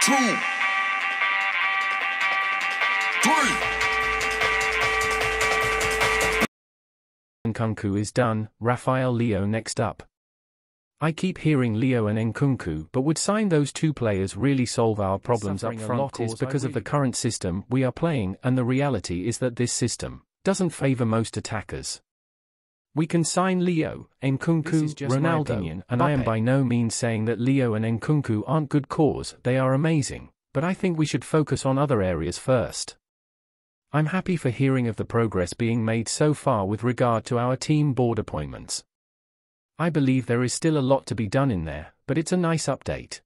two, three. Nkunku is done, Rafael Leão next up. I keep hearing Leão and Nkunku, but would sign those two players really solve our problems up Suffering a front lot is cause I because of the current system we are playing and the reality is that this system doesn't favor most attackers. We can sign Leão, Nkunku, is just my Ronaldo, and I am by no means saying that Leão and Nkunku aren't good cause, they are amazing, but I think we should focus on other areas first. I'm happy for hearing of the progress being made so far with regard to our team board appointments. I believe there is still a lot to be done in there, but it's a nice update.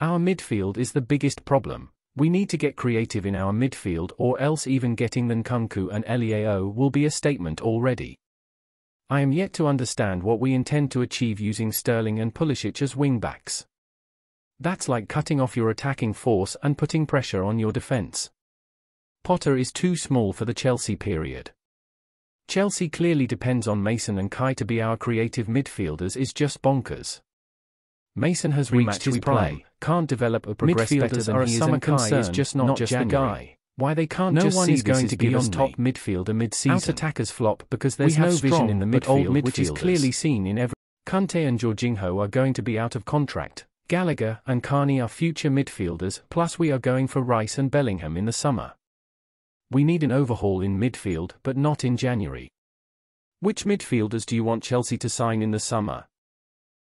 Our midfield is the biggest problem. We need to get creative in our midfield or else even getting Nkunku and Leão will be a statement already. I am yet to understand what we intend to achieve using Sterling and Pulisic as wingbacks. That's like cutting off your attacking force and putting pressure on your defense. Potter is too small for the Chelsea period. Chelsea clearly depends on Mason and Kai to be our creative midfielders is just bonkers. Mason has reached his prime, play. can't develop a progress better than are a he is summer and Kai is just not, not just January. a guy. Why they can't No just one see is this going is to give us top me. midfielder mid-season. Out attackers flop because there's no vision in the midfield which is clearly seen in every Kante and Jorginho are going to be out of contract. Gallagher and Carney are future midfielders, plus we are going for Rice and Bellingham in the summer. We need an overhaul in midfield, but not in January. Which midfielders do you want Chelsea to sign in the summer?